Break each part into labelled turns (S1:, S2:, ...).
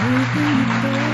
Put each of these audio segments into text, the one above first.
S1: 会不会？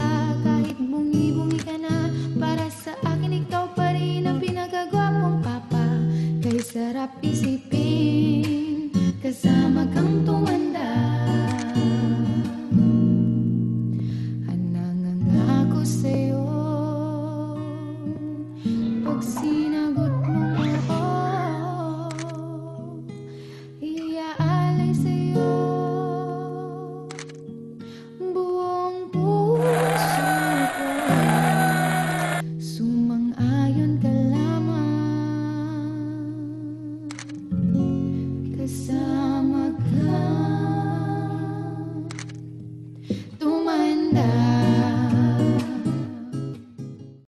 S1: Sarap isipin kasama kang tumanda. Hanangangako sa'yo Pagsipa the sun.